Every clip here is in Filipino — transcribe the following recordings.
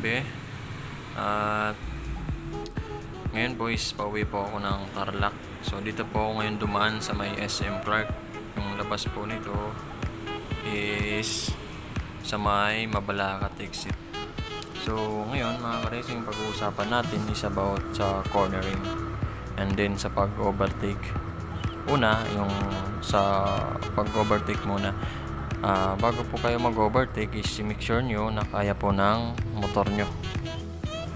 gabi. At ngayon boys, pauwi po ako ng Tarlac. So dito po ako ngayon dumaan sa may SM Park. Yung labas po nito is sa may Mabalacat exit. So ngayon mga ka-racing, pag-uusapan natin is about sa cornering and then sa pag-overtake. Una, yung sa pag-overtake muna. Ah, bago po kayo mag-overtake is make sure nyo na kaya po ng motor nyo.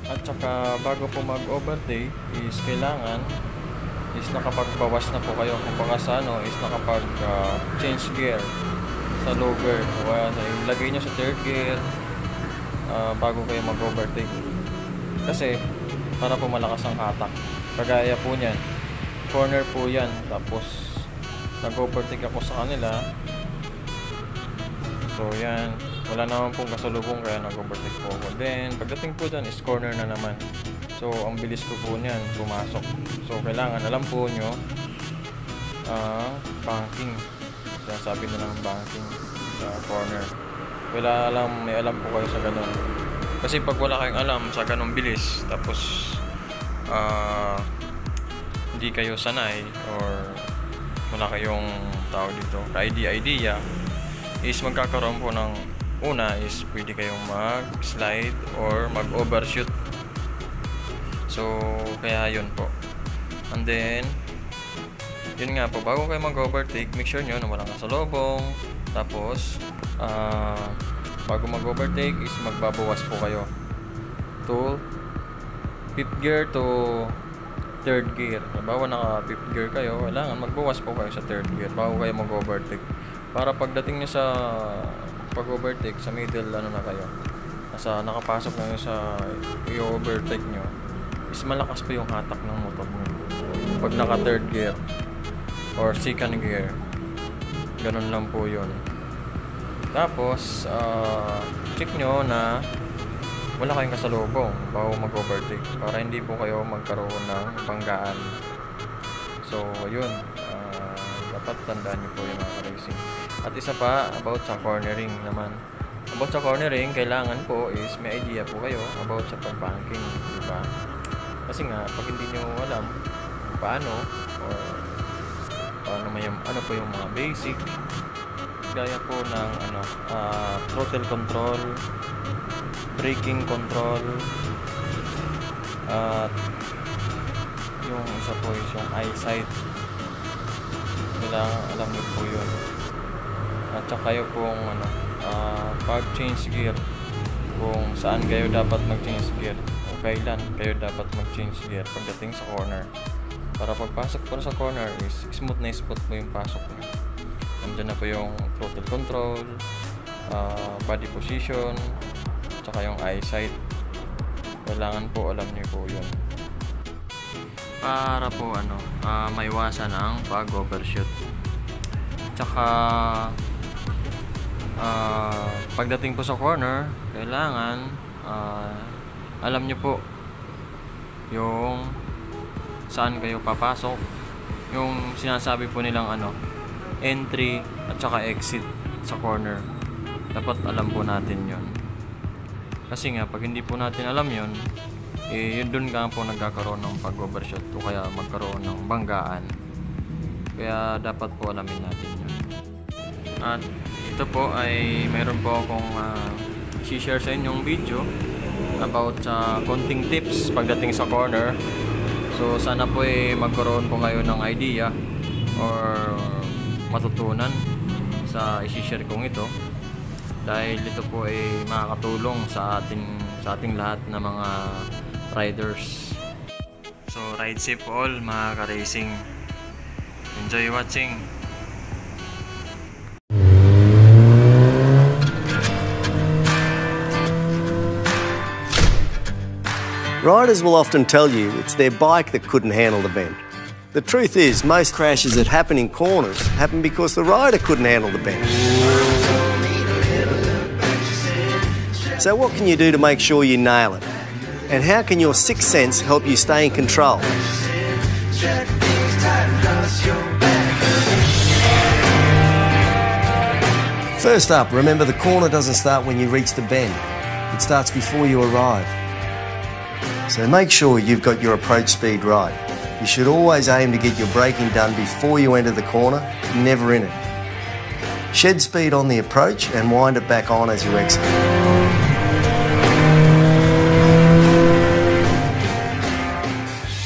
At saka bago po mag-overtake is kailangan is nakapagbawas na po kayo. Kung baka sa ano is nakapag ah, change gear sa low gear. O kaya sa ilagay nyo sa third gear ah, bago kayo mag-overtake. Kasi para po malakas ang hatak. Kagaya po niyan. Corner po yan. Tapos nag-overtake ako sa kanila So yan, wala naman pong kasalubong kaya nag-overtake po ako. Then, pagdating po dyan is corner na naman. So, ang bilis ko po niyan, pumasok. So, kailangan, alam po nyo, ah banking. Sinasabi na ng banking sa corner. Wala alam, may alam po kayo sa ganun. Kasi pag wala kayong alam sa ganun bilis, tapos ah hindi kayo sanay or wala kayong tawag dito, idea-idea, is magkakaroon po ng una is pwede kayong mag-slide or mag-overshoot. So, kaya yun po. And then, yun nga po, bago kayo mag-overtake, make sure nyo na walang kasalubong. Tapos, ah bago mag-overtake is magbabawas po kayo to fifth gear to third gear. Halimbawa naka fifth gear kayo, kailangan magbawas po kayo sa third gear bago kayo mag-overtake para pagdating nyo sa pag-overtake sa middle ano na kayo? Nasa nakapasok na sa i-overtake nyo is malakas pa yung hatak ng motor nyo pag naka third gear or second gear ganun lang po yun. Tapos uh, check nyo na wala kayong kasalubong bago mag-overtake para hindi po kayo magkaroon ng banggaan. So yun uh, dapat tandaan nyo po yung mga racing at isa pa, about sa cornering naman. About sa cornering, kailangan po is may idea po kayo about sa pag-banking, di ba? Kasi nga, pag hindi nyo alam paano or paano may, ano po yung mga basic gaya po ng ano uh, throttle control braking control at yung isa po is yung eyesight kailangan alam niyo po yun at saka kayo kung ano uh, pag change gear kung saan kayo dapat mag change gear o kailan kayo dapat mag change gear pagdating sa corner. Para pagpasok po sa corner is smooth na smooth mo yung pasok nyo nandyan na po yung throttle control uh, body position tsaka yung eyesight. Kailangan po alam niyo po yun. Para po ano uh, maiwasan ang pag overshoot tsaka uh, pagdating po sa corner kailangan uh, alam nyo po yung saan kayo papasok. Yung sinasabi po nilang ano entry at saka exit sa corner. Dapat alam po natin yon kasi nga pag hindi po natin alam yon eh yun dun nga po nagkakaroon ng pag overshot o kaya magkaroon ng banggaan. Kaya dapat po alamin natin yun. At ito po ay mayroon po akong uh, share sa inyong video about sa uh, konting tips pagdating sa corner. So sana po ay magkaroon po kayo ng idea or matutunan sa isi-share kong ito. Dahil ito po ay makakatulong sa ating sa ating lahat na mga riders. So ride safe all mga ka-racing. Enjoy watching Riders will often tell you it's their bike that couldn't handle the bend. The truth is, most crashes that happen in corners happen because the rider couldn't handle the bend. So, what can you do to make sure you nail it? And how can your sixth sense help you stay in control? First up, remember the corner doesn't start when you reach the bend. It starts before you arrive. So make sure you've got your approach speed right. You should always aim to get your braking done before you enter the corner, never in it. Shed speed on the approach and wind it back on as you exit.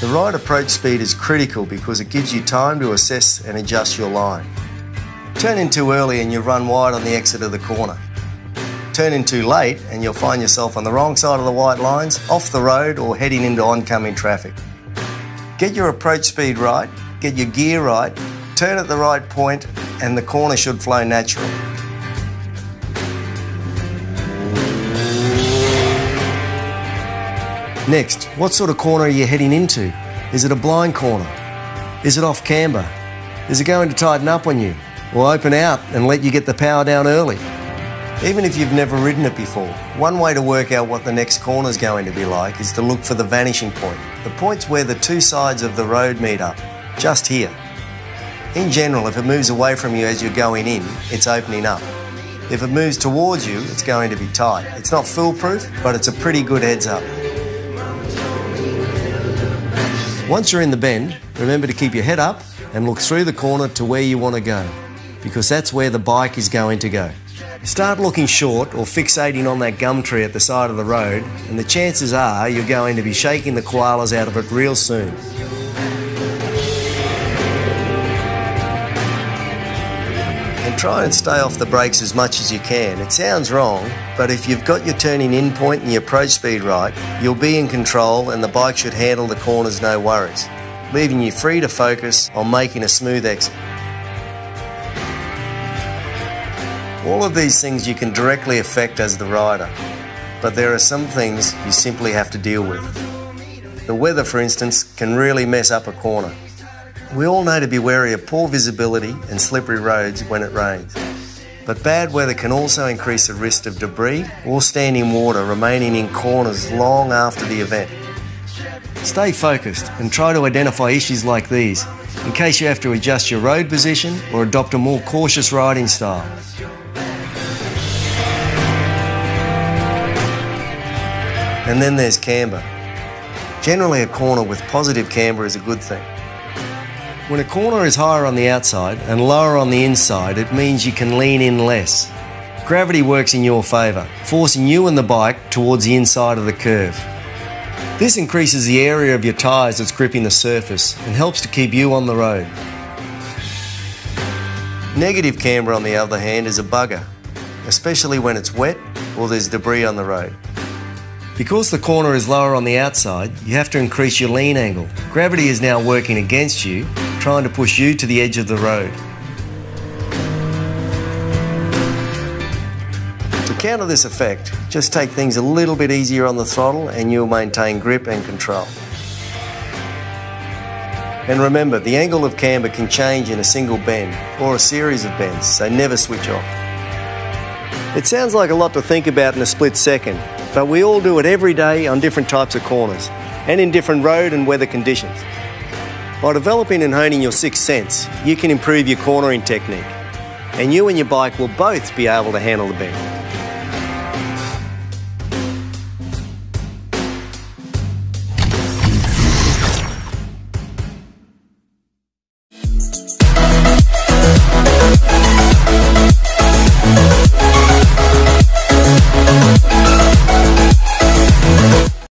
The right approach speed is critical because it gives you time to assess and adjust your line. Turn in too early and you run wide on the exit of the corner. Turn in too late and you'll find yourself on the wrong side of the white lines, off the road or heading into oncoming traffic. Get your approach speed right, get your gear right, turn at the right point and the corner should flow naturally. Next, what sort of corner are you heading into? Is it a blind corner? Is it off camber? Is it going to tighten up on you? Or open out and let you get the power down early? Even if you've never ridden it before, one way to work out what the next corner is going to be like is to look for the vanishing point, the points where the two sides of the road meet up, just here. In general, if it moves away from you as you're going in, it's opening up. If it moves towards you, it's going to be tight. It's not foolproof, but it's a pretty good heads up. Once you're in the bend, remember to keep your head up and look through the corner to where you want to go, because that's where the bike is going to go. Start looking short or fixating on that gum tree at the side of the road, and the chances are you're going to be shaking the koalas out of it real soon. And try and stay off the brakes as much as you can. It sounds wrong, but if you've got your turning in point and your approach speed right, you'll be in control and the bike should handle the corners no worries, leaving you free to focus on making a smooth exit. All of these things you can directly affect as the rider, but there are some things you simply have to deal with. The weather, for instance, can really mess up a corner. We all know to be wary of poor visibility and slippery roads when it rains. But bad weather can also increase the risk of debris or standing water remaining in corners long after the event. Stay focused and try to identify issues like these in case you have to adjust your road position or adopt a more cautious riding style. And then there's camber. Generally, a corner with positive camber is a good thing. When a corner is higher on the outside and lower on the inside, it means you can lean in less. Gravity works in your favour, forcing you and the bike towards the inside of the curve. This increases the area of your tyres that's gripping the surface and helps to keep you on the road. Negative camber, on the other hand, is a bugger, especially when it's wet or there's debris on the road. Because the corner is lower on the outside, you have to increase your lean angle. Gravity is now working against you, trying to push you to the edge of the road. To counter this effect, just take things a little bit easier on the throttle and you'll maintain grip and control. And remember, the angle of camber can change in a single bend or a series of bends, so never switch off. It sounds like a lot to think about in a split second, but we all do it every day on different types of corners and in different road and weather conditions. By developing and honing your sixth sense, you can improve your cornering technique, and you and your bike will both be able to handle the bend.